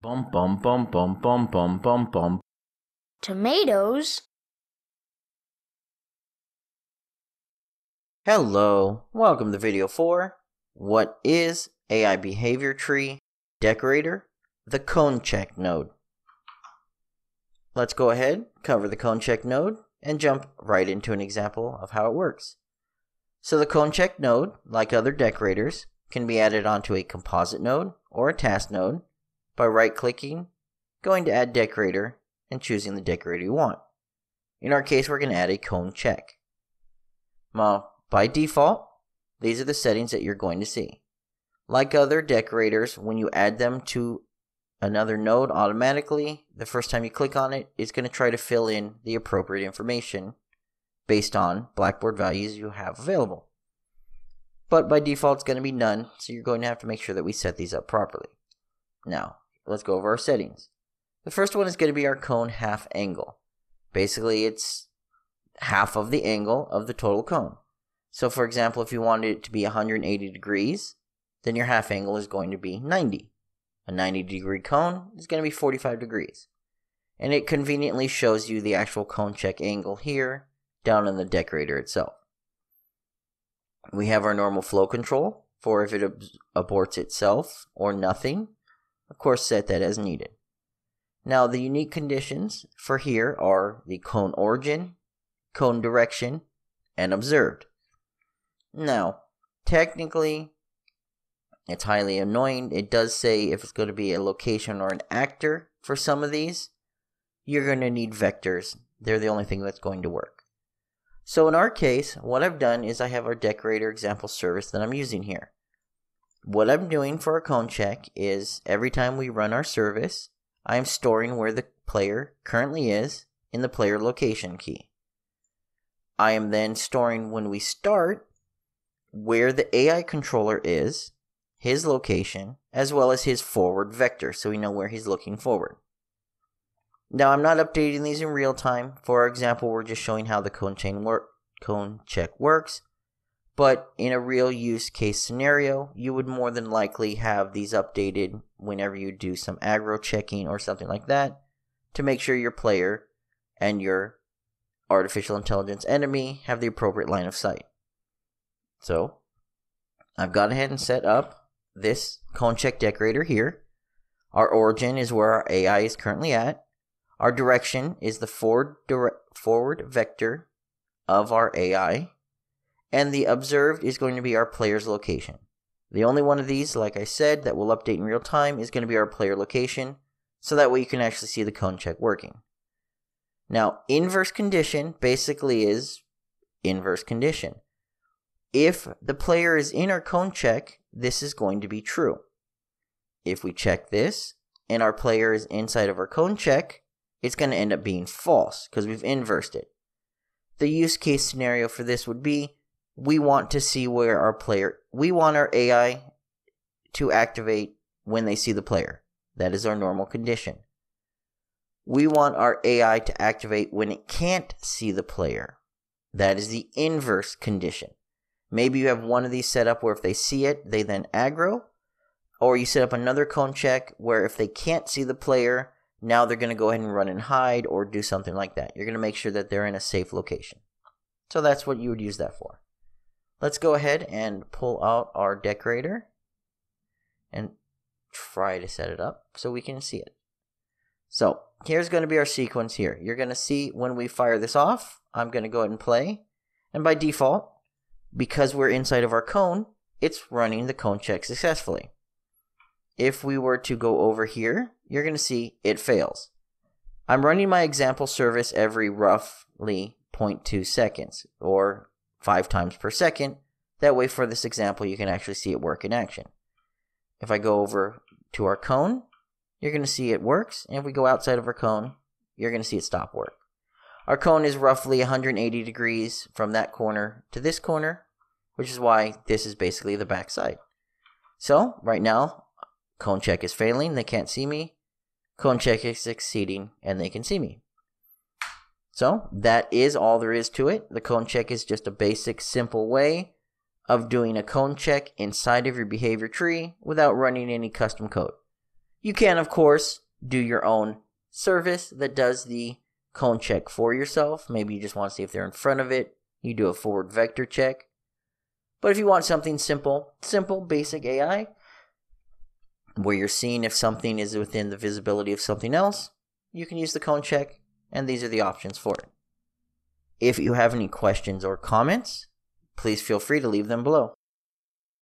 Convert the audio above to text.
Bum bum bum bum bum bum bum bum. Tomatoes? Hello, welcome to video 4. What is AI Behavior Tree Decorator? The Cone Check node. Let's go ahead, cover the Cone Check node, and jump right into an example of how it works. So the Cone Check node, like other decorators, can be added onto a composite node or a task node by right clicking, going to add decorator, and choosing the decorator you want. In our case, we're going to add a cone check. Now, by default, these are the settings that you're going to see. Like other decorators, when you add them to another node automatically, the first time you click on it, it's going to try to fill in the appropriate information based on Blackboard values you have available. But by default, it's going to be none, so you're going to have to make sure that we set these up properly. Now, let's go over our settings. The first one is going to be our cone half angle. Basically, it's half of the angle of the total cone. So, for example, if you wanted it to be 180 degrees, then your half angle is going to be 90. A 90 degree cone is going to be 45 degrees. And it conveniently shows you the actual cone check angle here down in the decorator itself. We have our normal flow control for if it ab- aborts itself or nothing. Of course, set that as needed. Now, the unique conditions for here are the cone origin, cone direction, and observed. Now, technically, it's highly annoying. It does say if it's going to be a location or an actor for some of these, you're going to need vectors. They're the only thing that's going to work. So in our case, what I've done is I have our decorator example service that I'm using here. What I'm doing for a cone check is every time we run our service, I am storing where the player currently is in the player location key. I am then storing when we start where the AI controller is, his location, as well as his forward vector, so we know where he's looking forward. Now I'm not updating these in real time. For example, we're just showing how the cone chain work cone check works. But in a real use case scenario, you would more than likely have these updated whenever you do some aggro checking or something like that to make sure your player and your artificial intelligence enemy have the appropriate line of sight. So, I've gone ahead and set up this cone check decorator here. Our origin is where our AI is currently at. Our direction is the forward, dire- forward vector of our AI. And the observed is going to be our player's location. The only one of these, like I said, that will update in real time is going to be our player location. So that way you can actually see the cone check working. Now, inverse condition basically is inverse condition. If the player is in our cone check, this is going to be true. If we check this and our player is inside of our cone check, it's going to end up being false because we've inversed it. The use case scenario for this would be we want to see where our player, we want our AI to activate when they see the player. That is our normal condition. We want our AI to activate when it can't see the player. That is the inverse condition. Maybe you have one of these set up where if they see it, they then aggro. Or you set up another cone check where if they can't see the player, now they're going to go ahead and run and hide or do something like that. You're going to make sure that they're in a safe location. So that's what you would use that for. Let's go ahead and pull out our decorator and try to set it up so we can see it. So here's going to be our sequence here. You're going to see when we fire this off, I'm going to go ahead and play. And by default, because we're inside of our cone, it's running the cone check successfully. If we were to go over here, you're going to see it fails. I'm running my example service every roughly 0.2 seconds or 5 times per second. That way, for this example, you can actually see it work in action. If I go over to our cone, you're going to see it works. And if we go outside of our cone, you're going to see it stop work. Our cone is roughly 180 degrees from that corner to this corner, which is why this is basically the back side. So, right now, cone check is failing. They can't see me. Cone check is succeeding, and they can see me. So, that is all there is to it. The cone check is just a basic, simple way of doing a cone check inside of your behavior tree without running any custom code. You can, of course, do your own service that does the cone check for yourself. Maybe you just want to see if they're in front of it. You do a forward vector check. But if you want something simple, simple, basic AI, where you're seeing if something is within the visibility of something else, you can use the cone check, and these are the options for it. If you have any questions or comments, please feel free to leave them below.